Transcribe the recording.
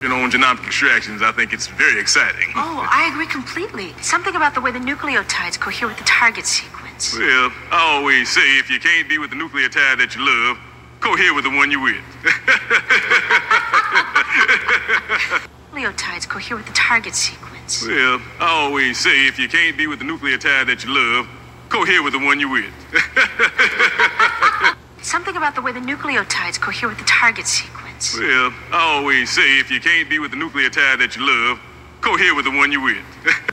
You know, on genomic extractions, I think it's very exciting. Oh, I agree completely. Something about the way the nucleotides cohere with the target sequence. Well, I always say if you can't be with the nucleotide that you love, cohere with the one you're with. Nucleotides cohere with the target sequence. well, I always say if you can't be with the nucleotide that you love, cohere with the one you're with. Something about the way the nucleotides cohere with the target sequence. Well, I always say if you can't be with the nuclear nucleotide that you love, cohere with the one you're with.